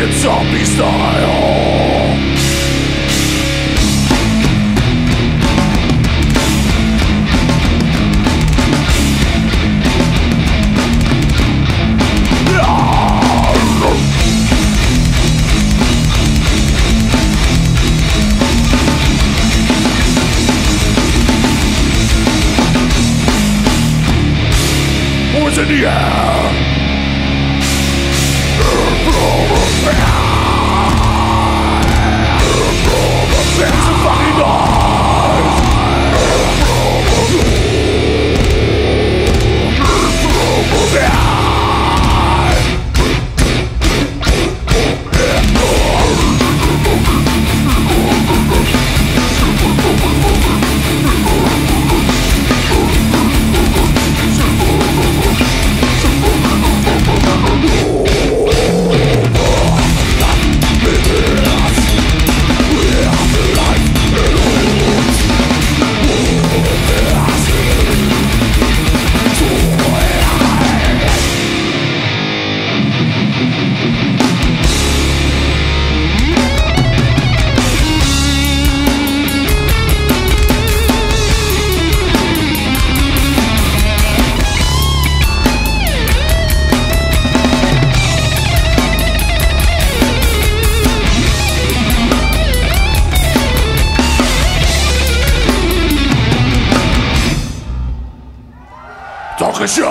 in zombie style. in the air. It's fucking noise. 可是，